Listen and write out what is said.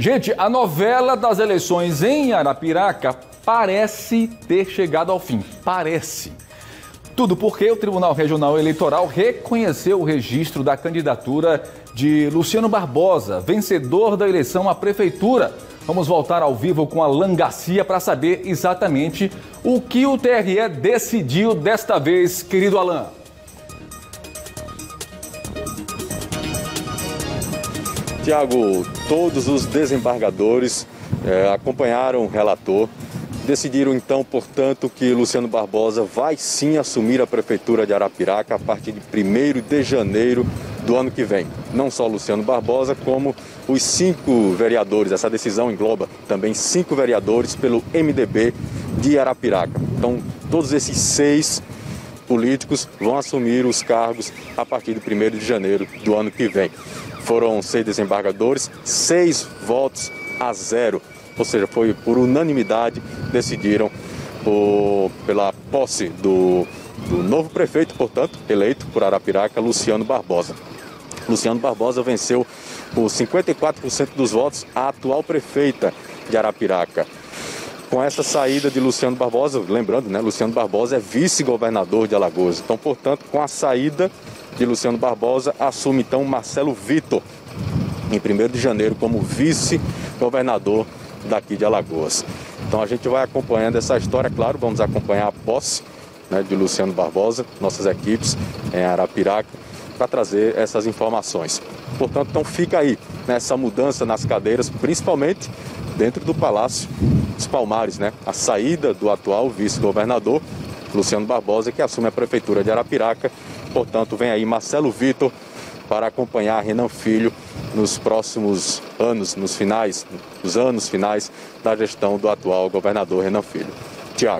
Gente, a novela das eleições em Arapiraca parece ter chegado ao fim. Parece. Tudo porque o Tribunal Regional Eleitoral reconheceu o registro da candidatura de Luciano Barbosa, vencedor da eleição à prefeitura. Vamos voltar ao vivo com Alan Garcia para saber exatamente o que o TRE decidiu desta vez, querido Alan. Tiago, todos os desembargadores é, acompanharam o relator. Decidiram então, portanto, que Luciano Barbosa vai sim assumir a prefeitura de Arapiraca a partir de 1 de janeiro do ano que vem. Não só Luciano Barbosa, como os cinco vereadores. Essa decisão engloba também cinco vereadores pelo MDB de Arapiraca. Então, todos esses seis políticos vão assumir os cargos a partir de 1 de janeiro do ano que vem. Foram seis desembargadores, seis votos a zero. Ou seja, foi por unanimidade decidiram o, pela posse do, do novo prefeito, portanto, eleito por Arapiraca, Luciano Barbosa. Luciano Barbosa venceu por 54% dos votos a atual prefeita de Arapiraca. Com essa saída de Luciano Barbosa, lembrando, né, Luciano Barbosa é vice-governador de Alagoas. Então, portanto, com a saída de Luciano Barbosa, assume então Marcelo Vitor, em 1 de janeiro, como vice-governador daqui de Alagoas. Então a gente vai acompanhando essa história, claro, vamos acompanhar a posse né, de Luciano Barbosa, nossas equipes em Arapiraca, para trazer essas informações. Portanto, então fica aí nessa né, mudança nas cadeiras, principalmente dentro do Palácio dos Palmares, né? A saída do atual vice-governador Luciano Barbosa, que assume a prefeitura de Arapiraca. Portanto, vem aí Marcelo Vitor para acompanhar Renan Filho nos próximos anos, nos finais, nos anos finais da gestão do atual governador Renan Filho. Tiago.